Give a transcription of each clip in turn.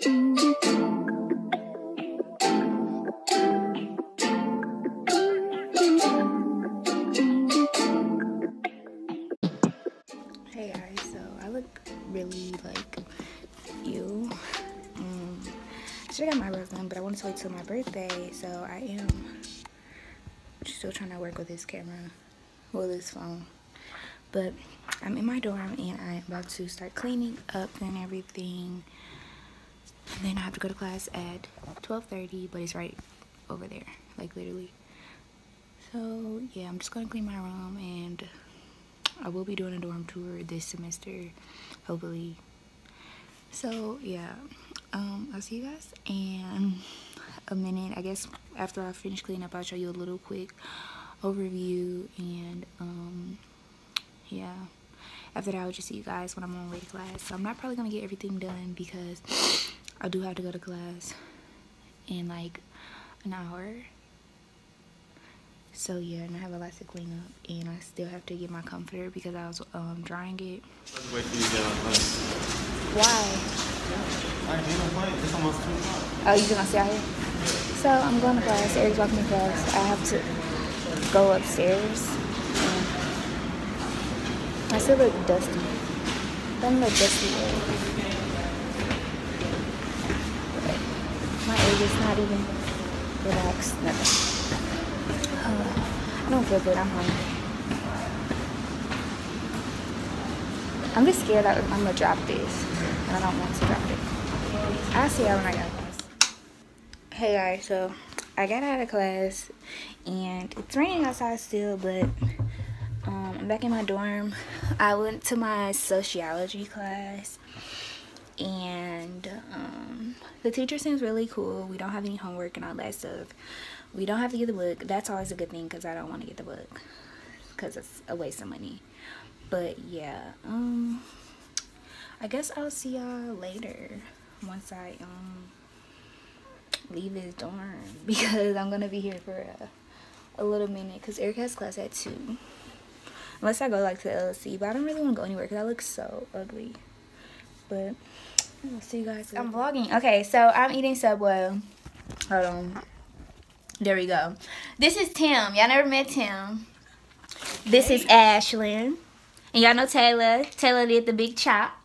Hey guys, so I look really like you. Um, I should have got my eyebrows done, but I wanted to wait till my birthday, so I am still trying to work with this camera, well this phone. But I'm in my dorm and I'm about to start cleaning up and everything. And then I have to go to class at 12:30, but it's right over there, like literally. So yeah, I'm just gonna clean my room and I will be doing a dorm tour this semester, hopefully. So yeah, um, I'll see you guys in a minute. I guess after I finish cleaning up, I'll show you a little quick overview and um, yeah. After that, I'll just see you guys when I'm on way to class. So I'm not probably gonna get everything done because I do have to go to class in like an hour. So yeah, and I have a lot to clean up, and I still have to get my comforter because I was um, drying it. Wait for you to get on class. Why? Alright, ain't no point. It's almost 2 o'clock. Oh, you gonna stay out here? So I'm going to class. Eric's walking to class. I have to go upstairs. I still look dusty. I'm look dusty. But egg is not even relaxed. Nothing. Uh, I don't feel good. I'm hungry. I'm just scared that I'm gonna drop this, and I don't want to drop it. I'll see y'all when I get class. Hey guys, so I got out of class, and it's raining outside still, but um, I'm back in my dorm. I went to my sociology class, and um, the teacher seems really cool. We don't have any homework and all that stuff. We don't have to get the book. That's always a good thing because I don't want to get the book because it's a waste of money. But yeah, um, I guess I'll see y'all later once I um leave this dorm because I'm gonna be here for a, a little minute because Eric has class at two. Unless I go like to LSC, but I don't really want to go anywhere because I look so ugly. But I'll see you guys. I'm vlogging. Okay, so I'm eating Subway. Hold on. There we go. This is Tim. Y'all never met Tim. This is Ashlyn. And y'all know Taylor. Taylor did the big chop.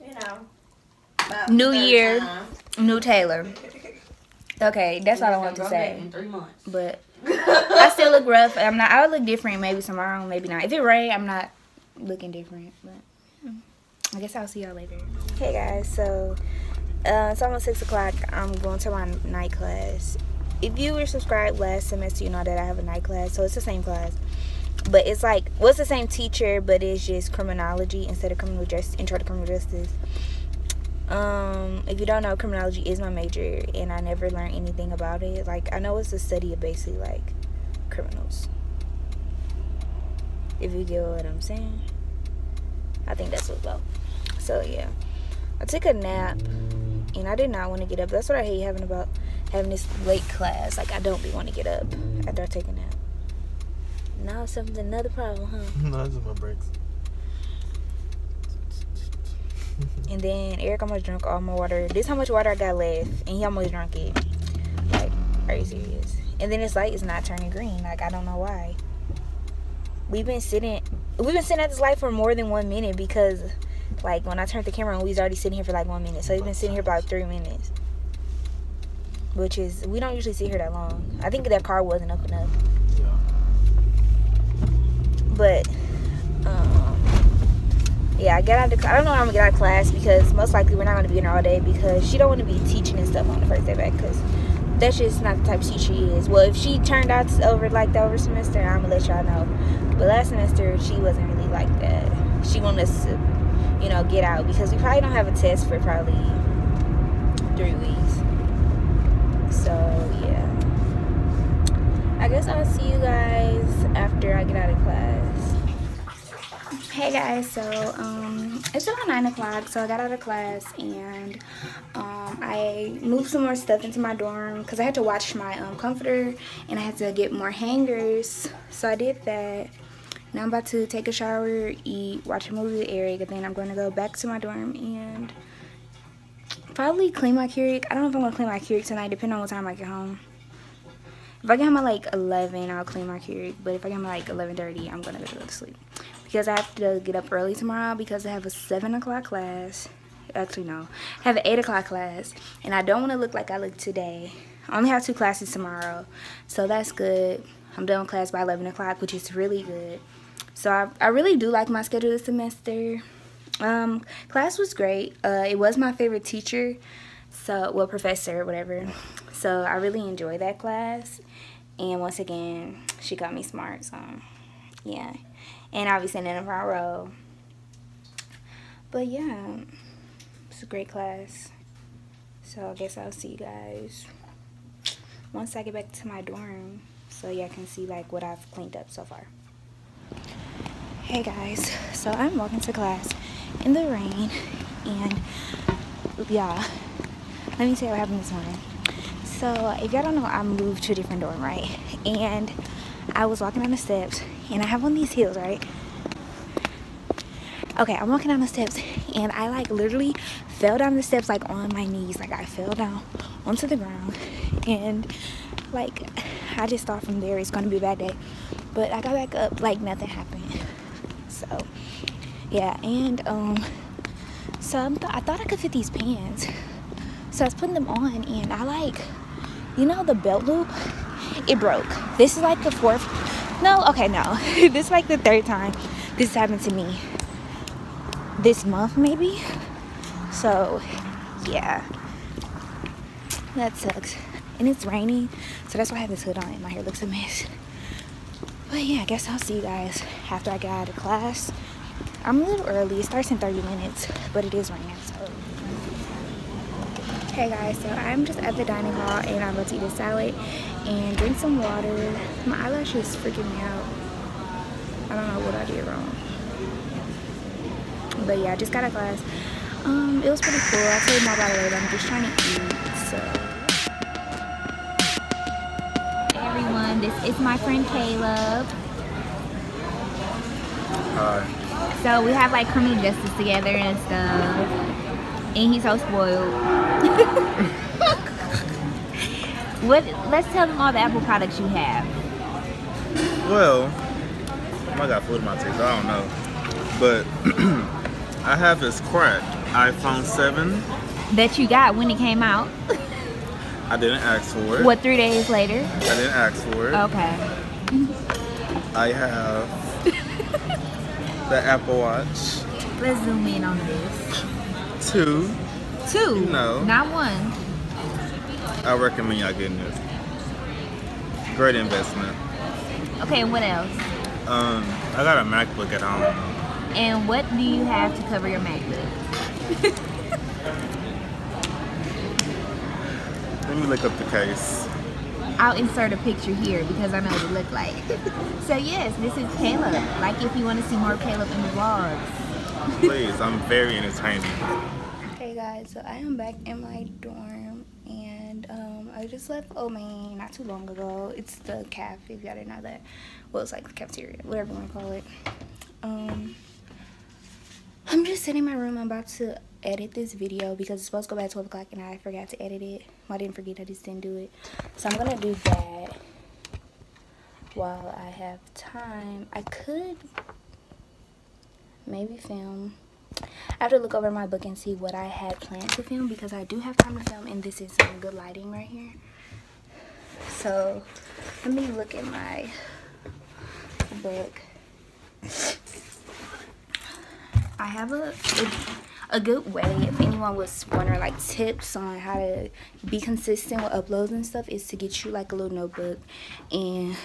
You know. New year, new Taylor. Okay, that's all I want to say. In three months. But I still look rough. I'm not. I would look different maybe tomorrow, maybe not. If it rain, I'm not looking different. But I guess I'll see y'all later. Hey guys, so uh, it's almost six o'clock. I'm going to my night class. If you were subscribed last semester, you know that I have a night class, so it's the same class. But it's like, well, the same teacher, but it's just criminology instead of criminal justice, intro to criminal justice. Um, if you don't know, criminology is my major, and I never learned anything about it. Like, I know it's a study of basically like criminals. If you get what I'm saying, I think that's what's up. So yeah, I took a nap, and I did not want to get up. That's what I hate having about having this late class. Like, I don't be want to get up after I take a nap. Now something's another problem, huh? no, this is my breaks. And then Eric almost drank all my water. This how much water I got left, and he almost drank it. Like, are you serious? And then this light is not turning green. Like, I don't know why. We've been sitting, we've been sitting at this light for more than one minute because, like, when I turned the camera on, we was already sitting here for like one minute. So we've been sitting here for like three minutes. Which is, we don't usually sit here that long. I think that car wasn't up enough. Yeah. But, um, yeah, I get out of the, I don't know how I'm gonna get out of class because most likely we're not gonna be in all day because she don't want to be teaching and stuff on the first day back because that's just not the type of teacher she is. Well, if she turned out over like that over semester, I'm gonna let y'all know. But last semester she wasn't really like that. She wanted us to, you know, get out because we probably don't have a test for probably three weeks. So yeah, I guess I'll see you guys after I get out of class. Hey guys, so um, it's about 9 o'clock, so I got out of class and um, I moved some more stuff into my dorm because I had to watch my um, comforter and I had to get more hangers, so I did that. Now I'm about to take a shower, eat, watch a movie with Eric, and then I'm going to go back to my dorm and probably clean my Keurig. I don't know if I'm gonna clean my Keurig tonight, depending on what time I get home. If I get home at like 11, I'll clean my Keurig. But if I get home at like 11.30, I'm gonna go to sleep. Because I have to get up early tomorrow because I have a 7 o'clock class. Actually, no. I have an 8 o'clock class. And I don't want to look like I look today. I only have two classes tomorrow. So that's good. I'm done with class by 11 o'clock, which is really good. So I, I really do like my schedule this semester. Um, class was great. Uh, it was my favorite teacher, so well professor, whatever. So I really enjoyed that class. And once again, she got me smart. So yeah, and obviously in a row. But yeah, it's a great class. So I guess I'll see you guys once I get back to my dorm, so y'all can see like what I've cleaned up so far. Hey guys, so I'm walking to class in the rain and yeah, let me tell you what happened this morning. So if y'all don't know, I moved to a different dorm, right? And I was walking down the steps and I have on these heels, right? Okay, I'm walking down the steps and I like literally fell down the steps like on my knees. Like I fell down onto the ground and like I just thought from there it's gonna be a bad day. But I got back up like nothing happened. So yeah and um so I thought I could fit these pants. So I was putting them on and I like you know the belt loop? It broke. This is like the fourth no okay no. This is like the third time this happened to me. This month maybe? So yeah. That sucks. And it's raining so that's why I have this hood on my hair looks a mess but yeah I guess I'll see you guys after I get out of class I'm a little early. It starts in 30 minutes, but it is raining. So. Hey guys, so I'm just at the dining hall and I'm about to eat a salad and drink some water. My eyelash is freaking me out. I don't know what I did wrong. But yeah, I just got a class. Um, it was pretty cool. I'll tell you more about it later. I'm just trying to eat, so. This is my friend Caleb. Hi. So we have like criminal justice together and stuff. And he's so spoiled. what let's tell them all the Apple products you have. Well, I got food in my teeth. I don't know, but I have this cracked iPhone 7. That you got when it came out. I didn't ask for it. What three days later? I didn't ask for it. Okay. I have the Apple Watch. Let's zoom in on this. Two. Two. No. Not one. I recommend y'all getting this. Great investment. Okay, and what else? Um, I got a MacBook at home. And what do you have to cover your MacBook? Let me look up the case. I'll insert a picture here because I know what it look like. so yes, this is Caleb. Like if you want to see more Caleb in the vlogs. Please, I'm very entertaining. Hey guys, so I am back in my dorm and um, I just left Omain not too long ago. It's the caf, if y'all didn't know that. Well, it's like the cafeteria, whatever you want to call it. Um, I'm just sitting in my room. I'm about to edit this video because it's supposed to go back at 12 o'clock and I forgot to edit it. Well, I didn't forget, I just didn't do it. So I'm going to do that while I have time. I could maybe film. I have to look over my book and see what I had planned to film because I do have time to film and this is some good lighting right here. So let me look at my book. I have a, a, good way if anyone was wondering like tips on how to be consistent with uploads and stuff is to get you like a little notebook and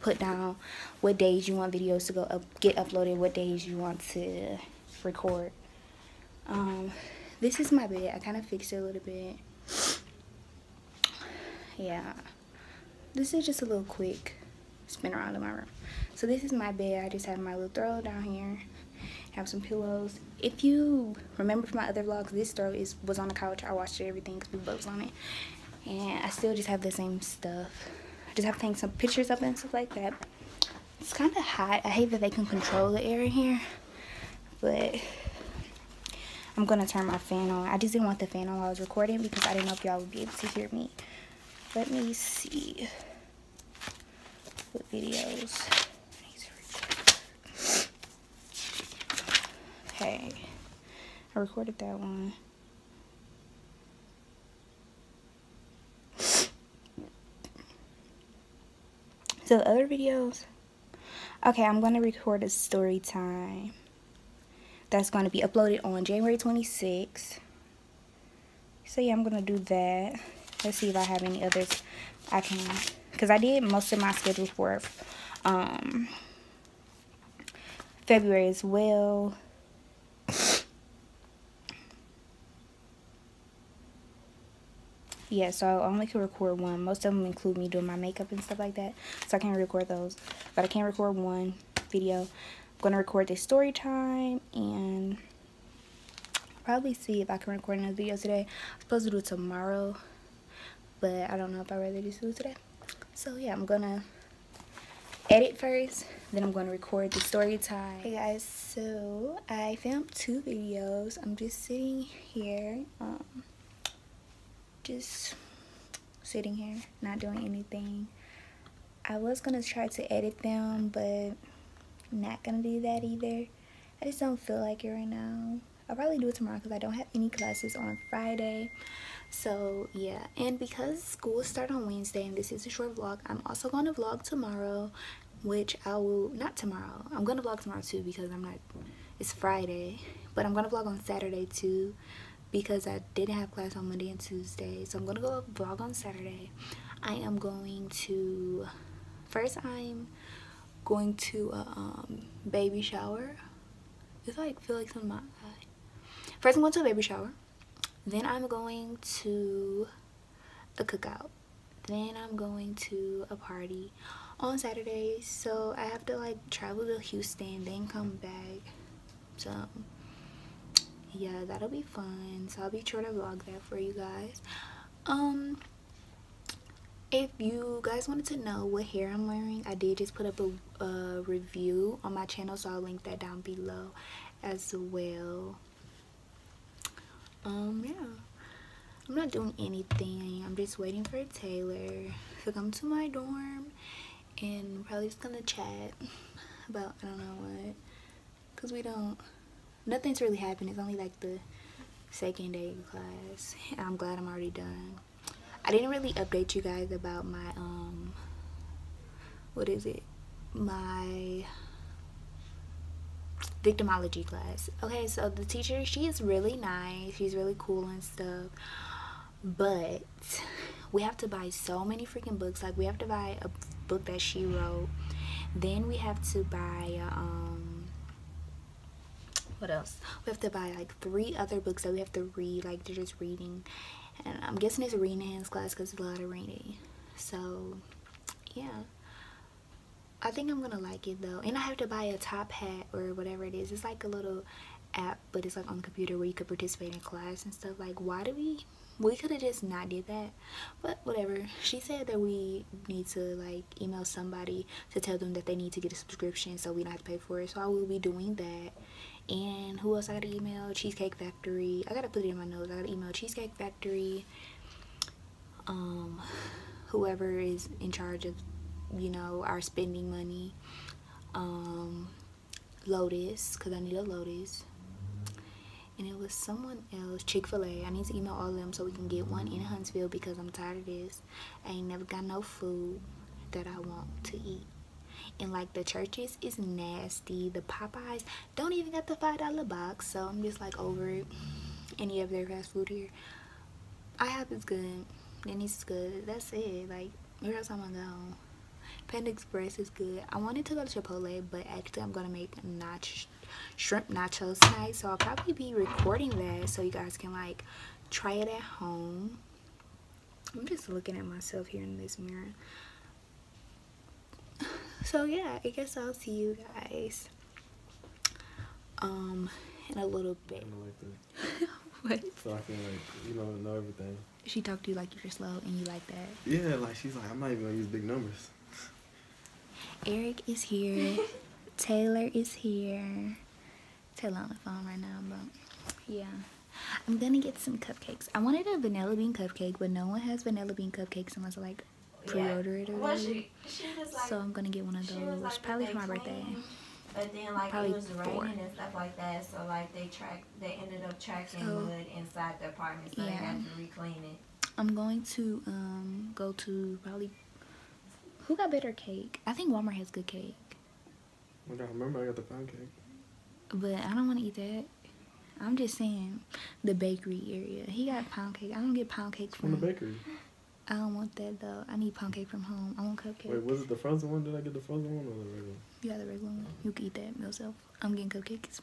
put down what days you want videos to go up get uploaded what days you want to record. Um this is my bed. I kind of fixed it a little bit. Yeah. This is just a little quick spin around in my room. So this is my bed. I just have my little throw down here have some pillows if you remember from my other vlogs this throw is was on the couch i watched it everything because we both on it and i still just have the same stuff i just have to hang some pictures up and stuff like that it's kind of hot i hate that they can control the air in here but i'm I'm gonna turn my fan on. I just didn't want the fan on while I was recording because I didn't know if y'all would be able to hear me. Let me see what videos. Okay, I recorded that one. So the other videos. Okay, I'm gonna record a story time that's going to be uploaded on January 26th. So yeah, I'm going to do that. Let's see if I have any others I can, because I did most of my schedule for um, February as well. Yeah, so I only can record one. Most of them include me doing my makeup and stuff like that. So I can't record those. But I can record one video I'm gonna record this story time and probably see if I can record another video today. I'm supposed to do it tomorrow, but I don't know if I'd rather just do it today. So yeah, I'm gonna edit first, then I'm gonna record the story time. Hey guys, so I filmed two videos. I'm just sitting here, um, just sitting here, not doing anything. I was gonna try to edit them, but not gonna do that either. I just don't feel like it right now. I'll probably do it tomorrow because I don't have any classes on Friday. So yeah, and because school start on Wednesday and this is a short vlog, I'm also going to vlog tomorrow, which I will, not tomorrow, I'm going to vlog tomorrow too because I'm not, it's Friday, but I'm going to vlog on Saturday too because I didn't have class on Monday and Tuesday. So I'm to go vlog on Saturday. I am going to, first I'm going to a um, baby shower. It's like feel like something my eye. First I'm going to a baby shower. Then I'm going to a cookout. Then I'm going to a party on Saturday. So I have to like travel to Houston, then come back. So yeah, that'll be fun. So I'll be sure to vlog that for you guys. Um if you guys wanted to know what hair I'm wearing, I did just put up a, a review on my channel, so I'll link that down below as well. Um, yeah. I'm not doing anything. I'm just waiting for Taylor to come to my dorm and probably just gonna chat about I don't know what because we don't nothing's really happened. It's only like the second day of class. I'm glad I'm already done. I didn't really update you guys about my um what is it? My victimology class. Okay so the teacher she is really nice. She's really cool and stuff. But we have to buy so many freaking books. Like we have to buy a book that she wrote. Then we have to buy um what else? We have to buy like three other books that we have to read like they're just reading. And I'm guessing it's a hands class because it's a lot of reading. So yeah. I think I'm gonna like it though. And I have to buy a top hat or whatever it is. It's like a little app but it's like on the computer where you could participate in class and stuff. Like why do we we could have just not did that. But whatever. She said that we need to like email somebody to tell them that they need to get a subscription so we don't have to pay for it. So i will be doing that and who else I gotta email? Cheesecake Factory. I gotta put it in my notes. I gotta email Cheesecake Factory. Um, whoever is in charge of, you know, our spending money. Um, Lotus, because I need a Lotus. And it was someone else, Chick-fil-A. I need to email all of them so we can get one in Huntsville because I'm tired of this. I ain't never got no food that I want to eat and like the Church's is nasty. The popeyes don't even get the five dollar box so i'm just like over it. Any of their fast food here. I IHOP is good. Denny's is good. That's it. Like where else i'm gonna go panda express is good. I wanted to go to chipotle but actually i'm gonna make nach shrimp nachos tonight so i'll probably be recording that so you guys can like try it at home. I'm just looking at myself here in this mirror so yeah i guess i'll see you guys um in a little bit. What? So i can like you know know everything. She talked to you like you're slow and you like that. Yeah like she's like i'm not even gonna use big numbers. Eric is here. Taylor is here. Taylor on the phone right now but yeah. I'm gonna get some cupcakes. I wanted a vanilla bean cupcake, but no one has vanilla bean cupcakes unless I like pre-order it or Well, she, she was like, So I'm gonna get one of those, like probably for my they birthday. But then like Probably it was four. raining and stuff like that, so like they track they ended up tracking So- mud inside the apartment, so they had to re-clean it. I'm going to um go to probably who got better cake? I think Walmart has good cake, I got, remember I got the pound cake. but I don't want to eat that. I'm just saying the bakery area. He got pound cake. I don't get pound cake From the bakery. I don't want that though. I need pound cake from home. I want cupcake. Wait, was it the frozen one? Did I get the frozen one or the regular? You got the regular one. You can eat that yourself. I'm getting cupcakes.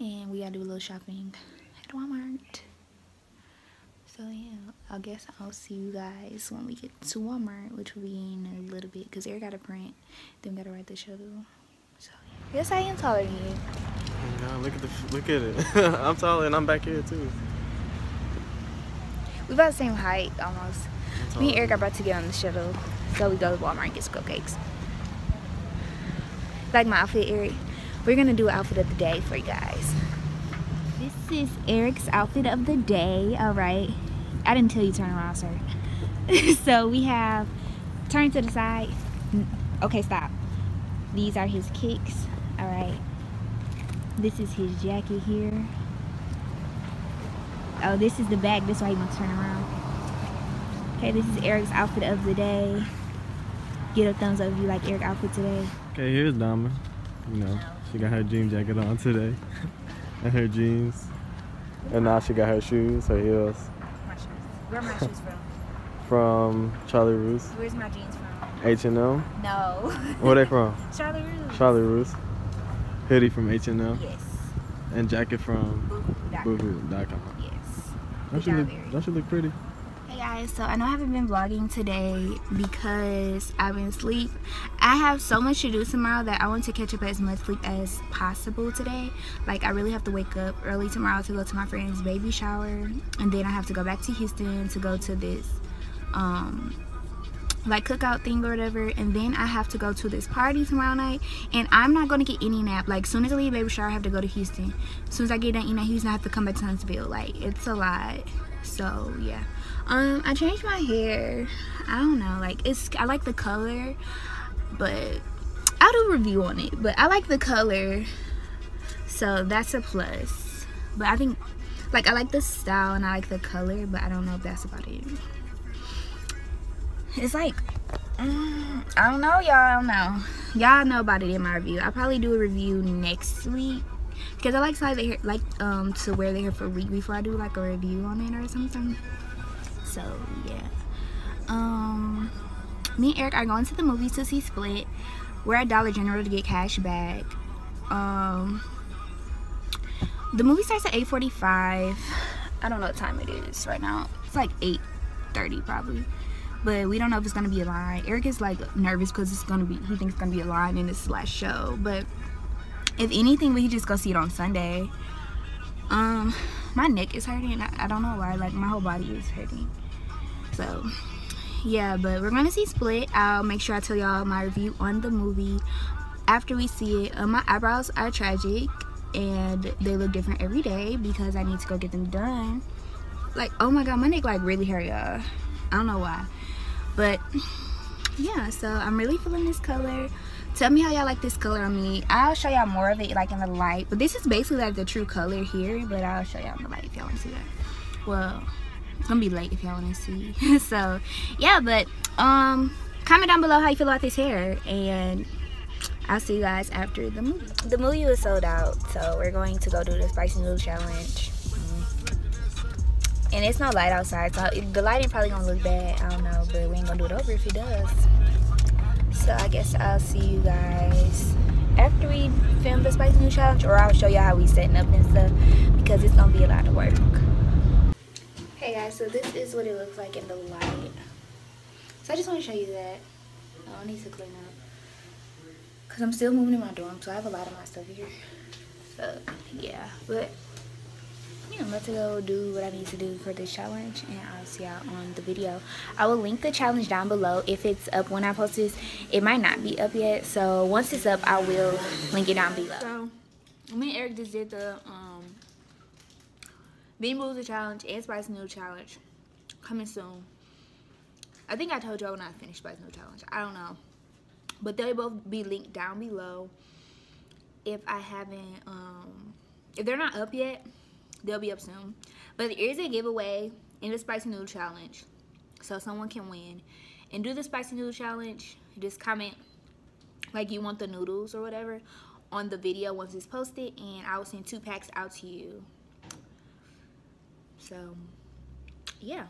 And we gotta do a little shopping at Walmart. So yeah, I guess I'll see you guys when we get to Walmart, which will be in a little bit. Cause Eric got to print, then we gotta write the shuttle. So yeah. Yes, I am taller than you. Oh God, look at the look at it. I'm taller and I'm back here too. We about the same height almost. I'm Me and. Eric are about to get on the shuttle, so we go to Walmart and get some cupcakes. Like my outfit, Eric. We're gonna do an outfit of the day for you guys. This is Eric's outfit of the day. All right. I didn't tell you to turn around, sir. so we have turn to the side. Okay, stop. These are his kicks. All right. This is his jacket here. Oh, this is the bag. That's why he wants to turn around. Okay, this is Eric's outfit of the day. Get a thumbs up if you like Eric outfit today. Okay, here's Dama. You know, she got her jean jacket on today. and her jeans. And now she got her shoes, her heels. My shoes. Where are my shoes from? From Charlie Roos. Where's my jeans from? H&M. No. Where they from? Charlie Rouge. Charlie Roos. Hoodie from H&M. Yes. And jacket from Boohoo. boohoo.com. Yes. You job, look, look pretty? Hey guys, so I know I haven't been vlogging today because I've been asleep. I have so much to do tomorrow that I want to catch up as much sleep as possible today. Like I really have to wake up early tomorrow to go to my friend's baby shower and then I have to go back to Houston to go to this um like cookout thing or whatever and then I have to go to this party tomorrow night and I'm not gonna get any nap. Like soon as I leave baby shower I have to go to Houston. As soon as I get done eating at Houston I have to come back to Huntsville. Like it's a lot. So yeah. Um I changed my hair. I don't know. Like it's I like the color but I'll do a review on it. But I like the color so that's a plus. But I think like I like the style and I like the color but I don't know if that's about it it's like mm, I don't know, y'all. I don't know. Y'all know about it in my review. I'll probably do a review next week because I like to like, the hair, like um to wear the hair for a week before I do like a review on it or something. So yeah. Um, me and Eric are going to the movies to see Split. We're at Dollar General to get cash back. Um, the movie starts at 8:45. I don't know what time it is right now. It's like 8:30 probably but we don't know if it's gonna be a line. Eric is like nervous because it's gonna be he thinks it's gonna be a line in this last show. But if anything, we just go see it on Sunday. Um, my neck is hurting. I, I don't know why. Like my whole body is hurting. So yeah, but we're gonna see Split. I'll make sure I tell y'all my review on the movie after we see it. Uh, my eyebrows are tragic and they look different every day because I need to go get them done. Like oh my god, my neck like really hurt, y'all. I don't know why. But yeah, so I'm really feeling this color. Tell me how y'all like this color on me. I'll show y'all more of it like in the light. But this is basically like the true color here. But I'll show y'all in the light if y'all want to see that. Well, it's gonna be late if y'all want to see. so yeah, but um, comment down below how you feel about this hair and. I'll see you guys after the movie. The movie was sold out, so we're going to go do the spicy noodle challenge. And it's no light outside, so the lighting probably gonna look bad. I don't know, but we ain't gonna do it over if it does. So I guess I'll see you guys after we film the spicy new challenge, or I'll show y'all how we setting up and stuff because it's gonna be a lot of work. Hey guys, so this is what it looks like in the light. So I just want to show you that. Oh, I need to clean up. Because I'm still moving in my dorm, so I have a lot of my stuff here. So, yeah. But, I'm about to go do what I need to do for this challenge. And I'll see y'all on the video. I will link the challenge down below. If it's up when I post this, it might not be up yet. So, once it's up, I will link it down below. So, me and Eric just did the um, Bean Boozled Challenge and Spice Noodle Challenge coming soon. I think I told y'all when I finished Spice Noodle Challenge. I don't know. But they'll both be linked down below. If I haven't, um, if they're not up yet, they'll be up soon. But there is a giveaway in the Spicy Noodle Challenge. So someone can win. And do the Spicy Noodle Challenge. Just comment like you want the noodles or whatever on the video once it's posted. And I will send two packs out to you. So, yeah.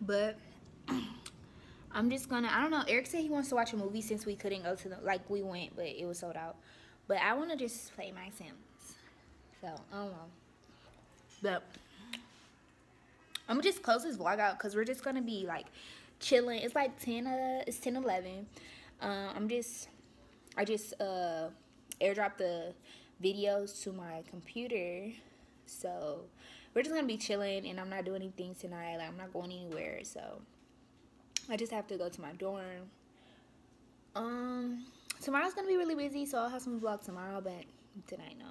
But I'm just gonna, I don't know. Eric said he wants to watch a movie since we couldn't go to the, like we went, but it was sold out. But I want to just play my Sims. So, I don't know. But I'm gonna just close this vlog out because we're just gonna be like chilling. It's like 10, uh, it's 10, 11. Uh, I'm just, I just uh, airdropped the videos to my computer. So, we're just gonna be chilling and I'm not doing anything tonight. Like, I'm not going anywhere. So, I just have to go to my dorm. Um, tomorrow's gonna be really busy, so I'll have some vlog tomorrow, but tonight, no.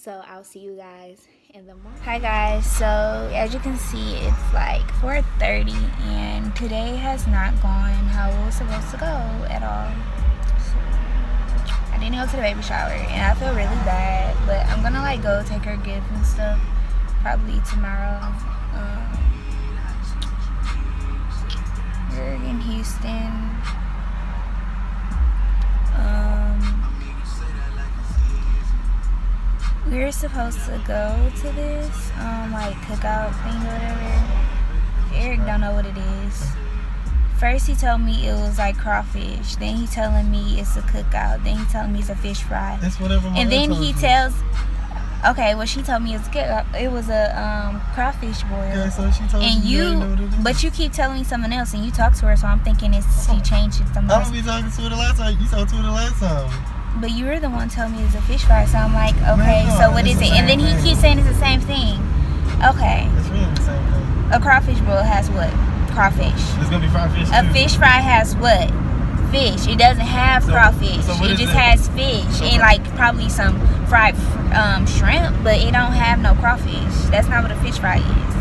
So I'll see you guys in the morning. Hi guys, so as you can see, it's like 4.30 and today has not gone how it was supposed to go at all. I didn't go to the baby shower and I feel really bad, but I'm gonna like go take her gift and stuff probably tomorrow. Um, we're in Houston. We were supposed to go to this um like cookout thing or whatever. Eric don't know what it is. First he told me it was like crawfish. Then he telling me it's a cookout. Then he telling me it's a fish fry. That's whatever. my And then he you. tells. Okay, well she told me it's good. It was a um crawfish boil. Yeah, so she told And you. you, already know what it is. but you keep telling me something else, and you talk to her, so I'm thinking it's she changed it something I was be talking to her the last time. You told to her the last time. But you were the one telling me it's a fish fry, so I'm like, okay, no, so what is it? And then he keeps saying it's the same thing. Okay, It's really the same thing. a crawfish boil has what? Crawfish. It's gonna be fried fish. A too. fish fry has what? Fish. It doesn't have So- crawfish. so it just it? has fish So and like probably some fried um, shrimp, but it don't have no crawfish. That's not what a fish fry is.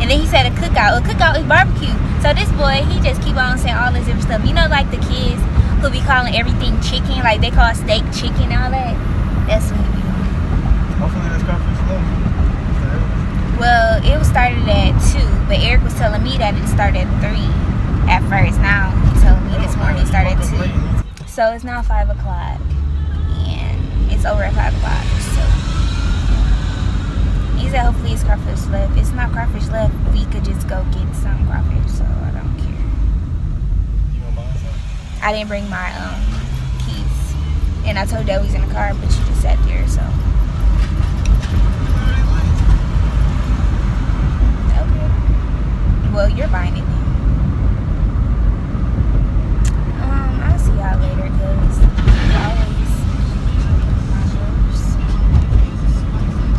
And then he said a cookout. A cookout is barbecue. So this boy, he just keep on saying all this different stuff. You know, like the kids who be calling everything chicken, like they call steak chicken, all that. That's what he be doing. Hopefully this crawfish low. Well, it was started at two, but Eric was telling me that it started at three at first. Now he's telling me this morning it started at two. So it's now five o'clock, and it's over at five o'clock. So he said hopefully it's crawfish left. If it's not crawfish left. We could just go get some crawfish. So I don't care. You gonna buy some? I didn't bring my um keys, and I told was in the car, but she just sat there. So okay. Well, you're buying it then. Um, I'll see y'all later, cause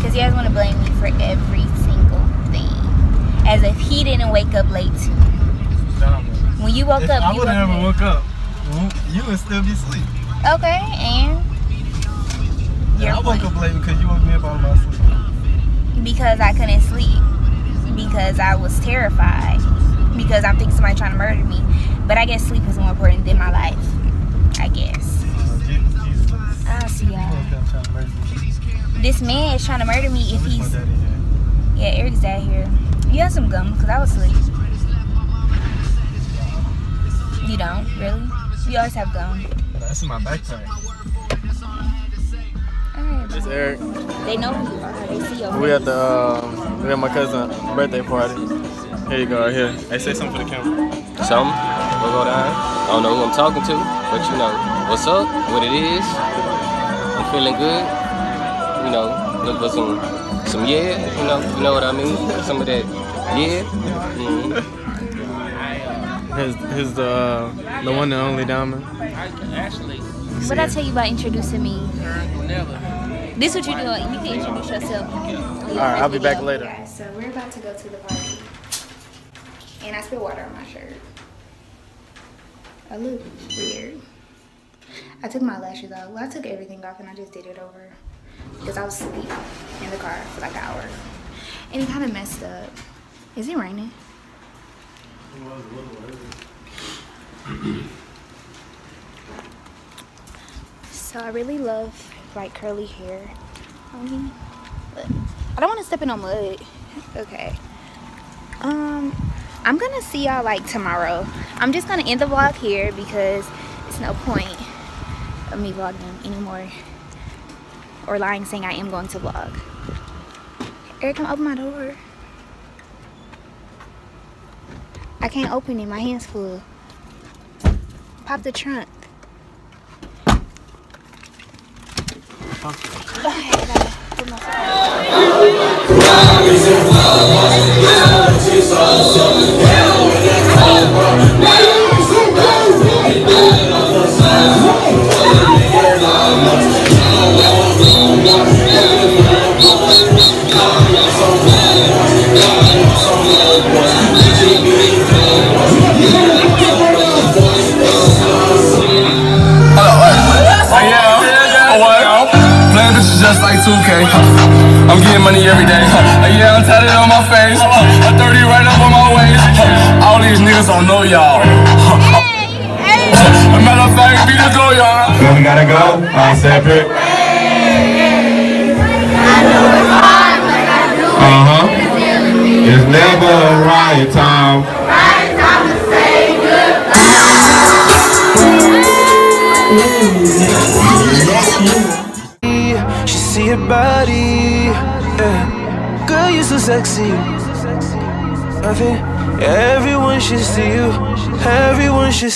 Cause you guys want to blame me for every single thing, as if he didn't wake up late too. When you woke If up, I you would have never woke up. Well, You would still be asleep. Okay, and Yeah, I woke up late because you woke me up out of my sleep. because I couldn't sleep, because I was terrified, because I'm thinking somebody trying to murder me. But I guess sleep is more important than my life. I guess. Uh. I'll see y'all. woke up trying to murder me. This man is trying to murder me if I he's. Yeah, Eric's dad here. You have some gum, because I was asleep. You don't, really? You always have gum. That's in my backpack. Alright, It's. Eric. They know who you are. They see your We at the um, we at my cousin's birthday party. Here you go, right here. Hey, say something for the camera. Something will go down. I don't know who I'm talking to, but you know what's up, what it is. I'm feeling good. You know, look for some some yeah. You know, you know what I mean. Some of that yeah. Mhm. His his the uh, the one and only diamond. What did I tell you about introducing me? This what you're doing. You can introduce yourself. All right, I'll be back later. so we're about to go to the party. And I spilled water on my shirt. I look weird. I took my lashes off. Well, I took everything off and I just did it over. because I was asleep in the car for like an hour. And it kind of messed up. Is it raining? So I really love like curly hair I don't want to step in on mud. Okay. Um, I'm gonna see y'all like tomorrow. I'm just gonna end the vlog here because it's no point of me vlogging anymore or lying saying I am going to vlog. Eric, come open my door. I can't open it. My hand's full. Pop the trunk. I'm getting money every day. Yeah, I'm tatted on my face. A 30 right up on my waist. All these niggas don't know y'all. A matter of fact, be the go, y'all. Then we gotta go on separate. Uh huh. It's never a riot time. She see your body, yeah. Girl, you so sexy. I think everyone should see you. Everyone should.